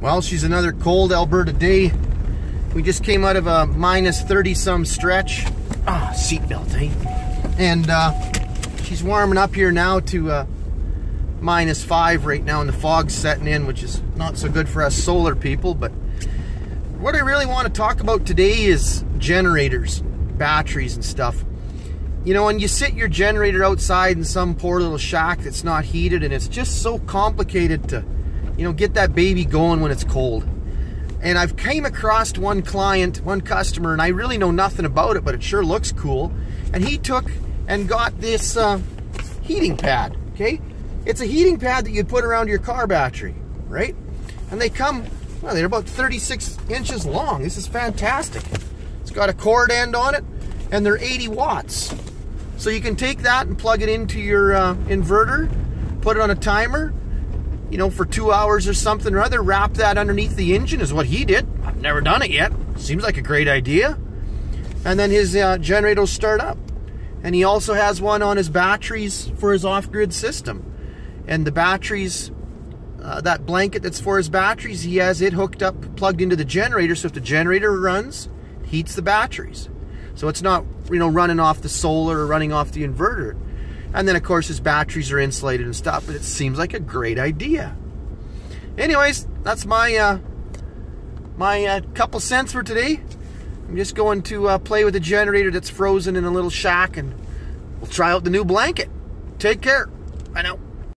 Well, she's another cold Alberta day. We just came out of a minus 30 some stretch. Ah, seatbelt, eh? And uh, she's warming up here now to uh, minus five right now, and the fog's setting in, which is not so good for us solar people. But what I really want to talk about today is generators, batteries, and stuff. You know, when you sit your generator outside in some poor little shack that's not heated, and it's just so complicated to, you know, get that baby going when it's cold. And I've came across one client, one customer, and I really know nothing about it, but it sure looks cool. And he took and got this uh, heating pad, okay? It's a heating pad that you'd put around your car battery, right? And they come, well, they're about 36 inches long. This is fantastic. It's got a cord end on it, and they're 80 watts. So you can take that and plug it into your uh, inverter, put it on a timer, you know, for two hours or something or other, wrap that underneath the engine is what he did. I've never done it yet. Seems like a great idea. And then his uh, generator will start up. And he also has one on his batteries for his off-grid system. And the batteries, uh, that blanket that's for his batteries, he has it hooked up, plugged into the generator. So if the generator runs, heats the batteries. So it's not, you know, running off the solar or running off the inverter. And then, of course, his batteries are insulated and stuff, but it seems like a great idea. Anyways, that's my uh, my uh, couple cents for today. I'm just going to uh, play with a generator that's frozen in a little shack, and we'll try out the new blanket. Take care. I now.